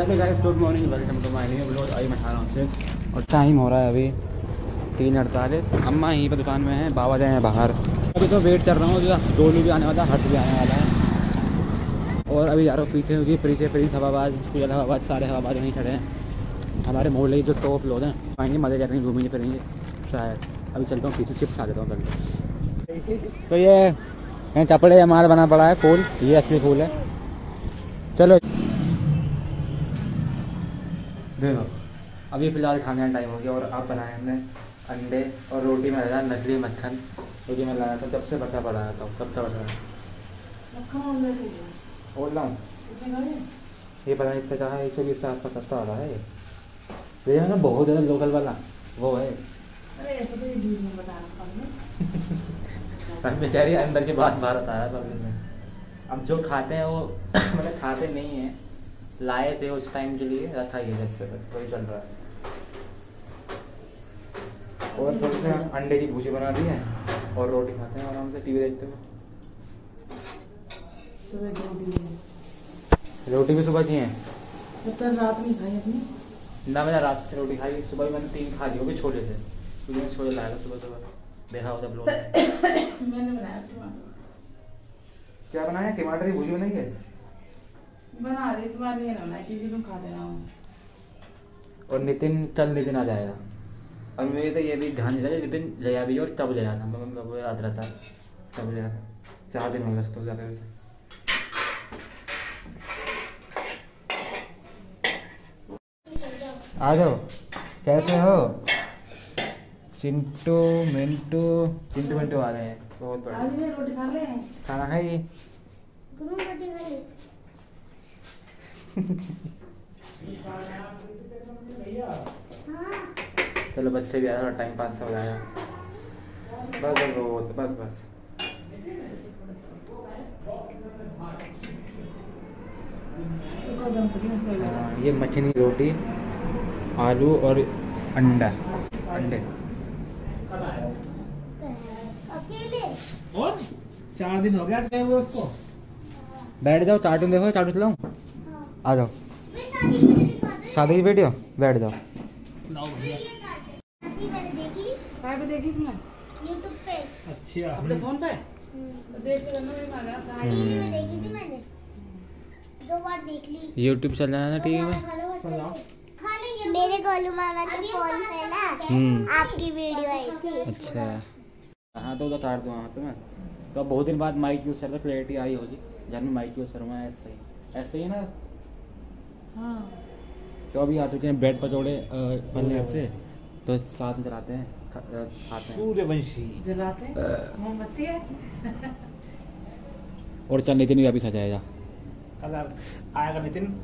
Hello guys good morning welcome to my new blog आई से और time हो रहा है अभी तीन अड़तालीस। अम्मा यहीं पर दुकान में है, बाबा जाए हैं बाहर। अभी तो वेट कर रहा हूँ डोली भी आने वाला है हर्ष भी आने वाला है। और अभी जा हूँ पीछे, क्योंकि पीछे प्रिंस हवाबाज कुयल हवाबाज, सारे हवाबाज वहीं खड़े हैं। हमारे मोहल्ले जो टॉप लोग हैं, आएँगे, मज़े करेंगे घूमेंगे, फिरेंगे, शायद। अभी चलता हूँ, पीछे चिप्स आ देता हूँ पहले। तो ये कपड़े हमारा बना पड़ा है, फूल। ये असली फूल है। चलो। देखो। अभी फ़िलहाल खाने का टाइम हो गया और अब बनाए हमने अंडे और रोटी में लगाया नकली मक्खन। रोटी में लगाया था जब से बचा पड़ा था कब का बचा रहा हूँ? ये पता नहीं कहा है एक सौ बीस का आसपास सस्ता वाला है ये। तो ये ना बहुत ज़्यादा लोकल वाला। वो है। कह रही है अंदर के बाद भारत आया था अब जो खाते हैं वो मतलब खाते नहीं हैं। लाए थे उस टाइम के लिए रखा ही है जब से बस वही चल रहा है। और थोड़ी सी अंडे की भूजी बना दी है और रोटी खाते हैं आराम से टीवी देखते हुए रोटी भी सुबह की है? रात में खाई अपनी। ना मैंने रात से रोटी खाई सुबह भी मैंने तीन खा ली वो भी छोले थे। क्योंकि मैं छोले लाया सुबह सुबह। देखा होता ब्लॉग। मैंने बनाया क्या बनाया? टमाटर की भूजी बनाई है? बना रही तुम्हारे लिए ना क्योंकि तुम खा देना हो। और नितिन कल नितिन आ जाएगा। और मेरे तो ये भी ध्यान नहीं रहा नितिन जया भी और तब ले जाना मैं को याद रहता तब ले जाना चार दिन हो गए तब जाते हुए आ जाओ। कैसे हो? चिंटू मिंटू। चिंटू मिंटू आ रहे हैं बहुत आज मैं रोटी खा ले खाना खाइए चलो बच्चे भी आया थोड़ा टाइम पास हो जाएगा बस बस बहुत बस बस। हाँ, ये मछली रोटी आलू और अंडा। अंडे। और चार दिन हो गया उसको। बैठ जाओ कार्टून देखो कार्टून चलाऊं? आ जाओ। शादी की वीडियो बैठ जाओ। लाओ भैया काय पे देखी तुमने? यूट्यूब पे अच्छा। अपने हम्म। फ़ोन पे? हम्म, तो है? मैंने। दो बार देख ली। यूट्यूब चल रहा है ना टीवी में मेरे गोलू मामा के फ़ोन पे ना हम्म। आपकी वीडियो आई थी। अच्छा। हाँ तो उधर काट दूँ हाँ तो मैं। तो बहुत दिन बाद माइक यूज़ कर रहा क्लैरिटी आई होगी। घर में माइक यूज़ करूँगा ऐसे ही। ऐसे ही ना? तो अभी आ चुके हैं ब्रेड पकौड़े पल्ले से। तो साथ में चलाते हैं सूर्यवंशी। जलाते हैं? मोमबत्ती है? और चल नितिन भी अभी सजाएगा कल आएगा नितिन।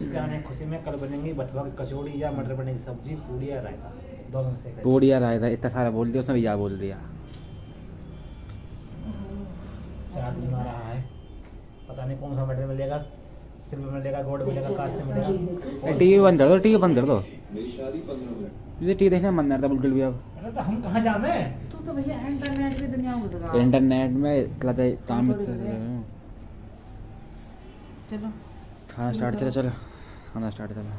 उसके आने खुशी में कल बनेंगी बथुआ की कचौड़ी या मटर पनीर की सब्ज़ी पूड़ी या रायता। दोनों से यार आया था इतना सारा बोल दिया उसने भी या बोल दिया। चार दिन आ रहा है। पता नहीं कौन सा मटर मिलेगा। सिल्वर मिलेगा गोल्ड मिलेगा कांस्य मिलेगा। टीवी बंद कर दो टीवी बंद कर दो। मेरी शादी 15 मिनट। मुझे टीवी देखने मन नहीं आता बिल्कुल भी अब। अरे तो हम कहाँ जावे तू तो भैया इंटरनेट की दुनिया में घुस गया इंटरनेट में इतना तो काम। चलो खाना स्टार्ट चलो चलो। खाना स्टार्ट चलो।